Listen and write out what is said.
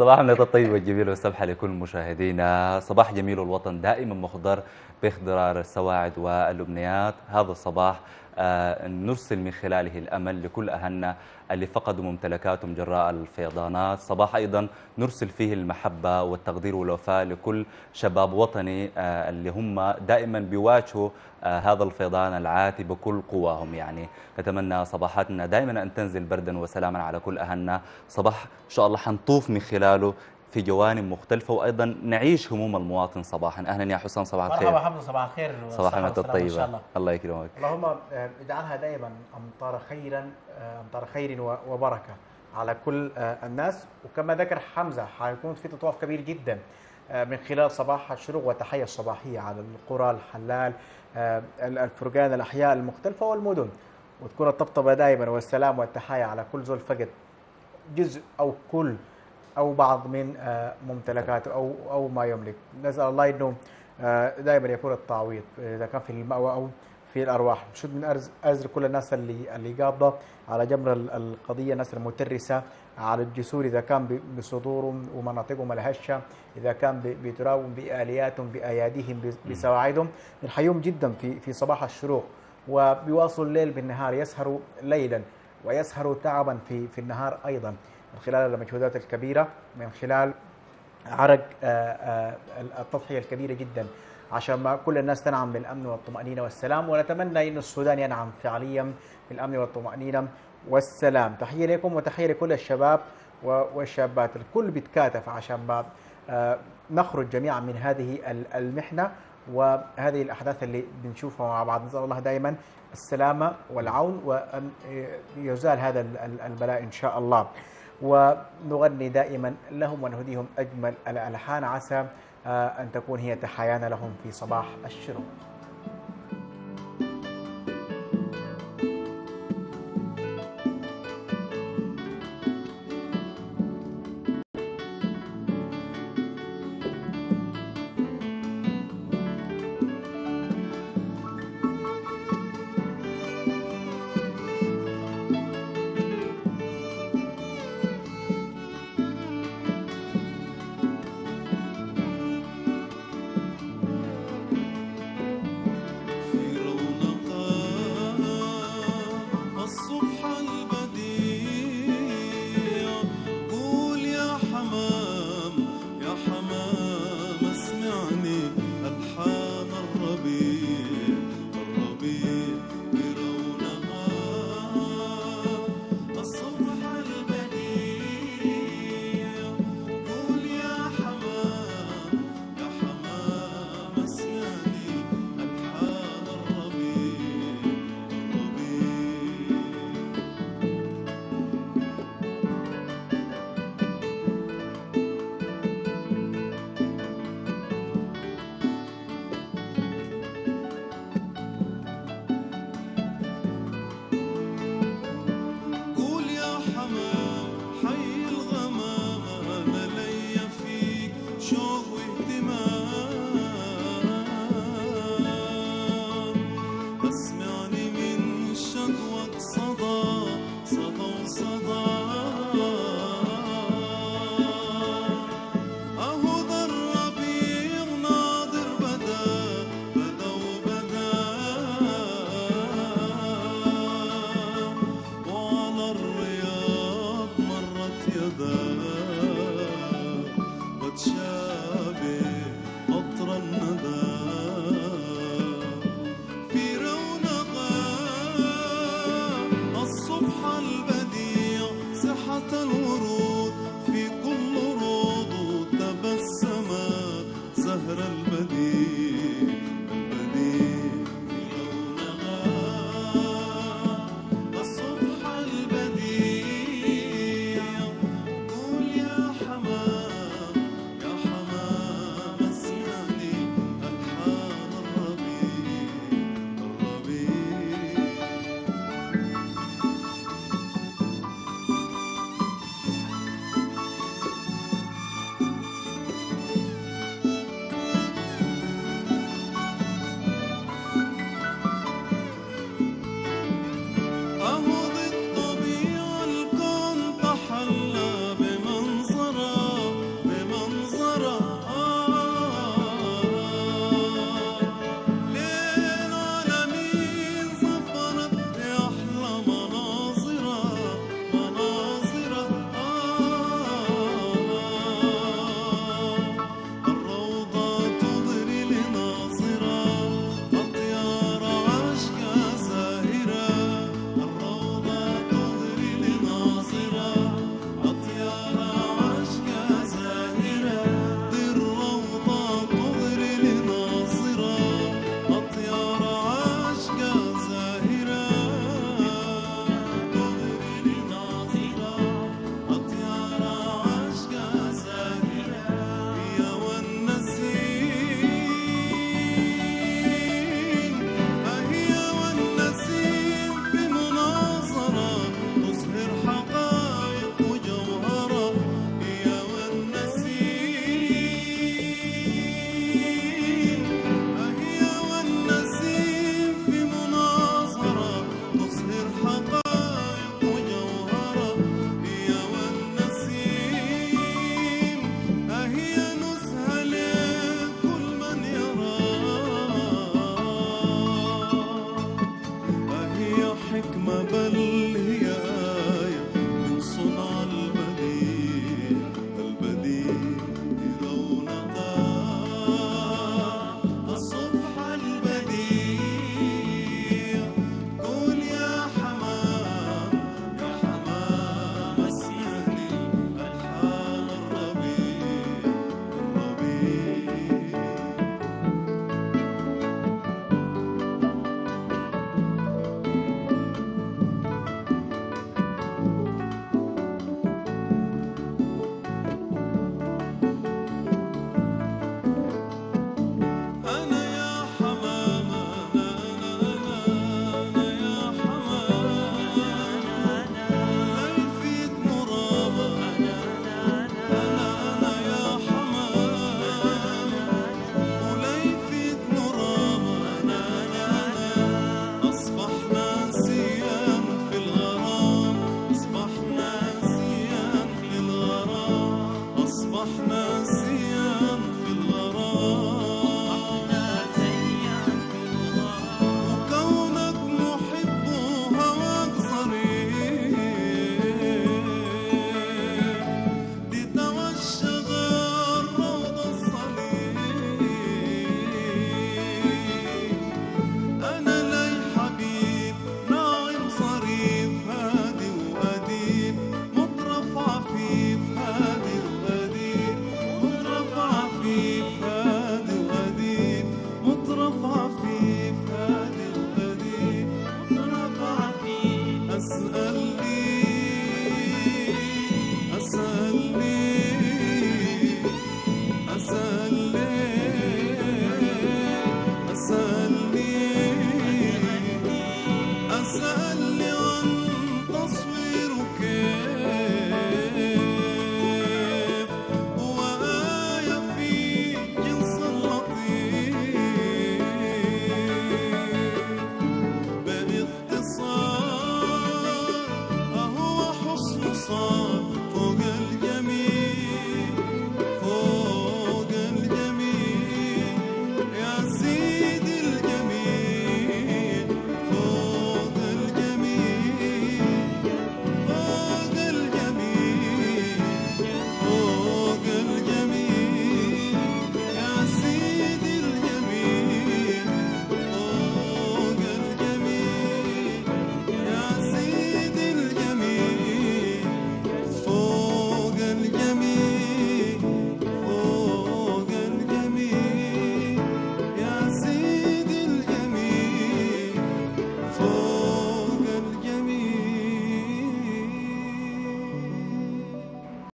صباح من الطيب والجميل والسمحة لكل مشاهدينا. صباح جميل الوطن دائما مخضر باخضرار السواعد والأمنيات هذا الصباح نرسل من خلاله الأمل لكل أهلنا اللي فقدوا ممتلكاتهم جراء الفيضانات. صباح أيضا نرسل فيه المحبة والتقدير والوفاء لكل شباب وطني آه، اللي هم دائما بيواجهوا آه، هذا الفيضان العاتي بكل قواهم. يعني نتمنى صباحاتنا دائما أن تنزل بردا وسلاما على كل أهلنا. صباح إن شاء الله حنطوف من خلاله في جوانب مختلفة وأيضا نعيش هموم المواطن صباحا. أهلا يا حسام صباح الخير. مرحبا حمد صباح الخير صباح المساء والسلامة إن شاء الطيبة الله. الله يكرمك. اللهم آه، اجعلها دائما أمطار خيرا آه، أمطار خير وبركة على كل آه، الناس. وكما ذكر حمزة حيكون في تطواف كبير جدا من خلال صباح الشروق والتحية الصباحية على القرى الحلال الفرقان الأحياء المختلفة والمدن. وتكون الطبطبة دائما والسلام والتحية على كل زول فقد جزء أو كل أو بعض من آه، ممتلكاته أو أو ما يملك. نسأل الله إنه آه، دائما يكون التعويض إذا كان في المأوى أو في الأرواح. شد من أرز أزر كل الناس اللي اللي قابضة على جمر ال- القضية الناس المترسة على الجسور. إذا كان بصدورهم ومناطقهم الهشة إذا كان بتراهم بآلياتهم بأياديهم بس- بسواعدهم نحييهم جدا في في صباح الشروق. وبيواصلوا الليل بالنهار يسهروا ليلا. ويسهروا تعبا في في النهار أيضا من خلال المجهودات الكبيرة من خلال عرق آه، آه، التضحية الكبيرة جدا. عشان ما كل الناس تنعم بالأمن والطمأنينة والسلام ونتمنى أن السودان ينعم فعليا بالأمن والطمأنينة والسلام. تحية لكم وتحية لكل الشباب والشابات. الكل بيتكاتف عشان ما آه، نخرج جميعا من هذه ال- المحنة. وهذه الأحداث اللي بنشوفها مع بعض. نسأل الله دائما السلامة والعون وأن يزال هذا ال- ال- البلاء إن شاء الله. ونغني دائما لهم ونهديهم أجمل الألحان. عسى آه، أن تكون هي تحيانا لهم في صباح الشروق. الحكمة بل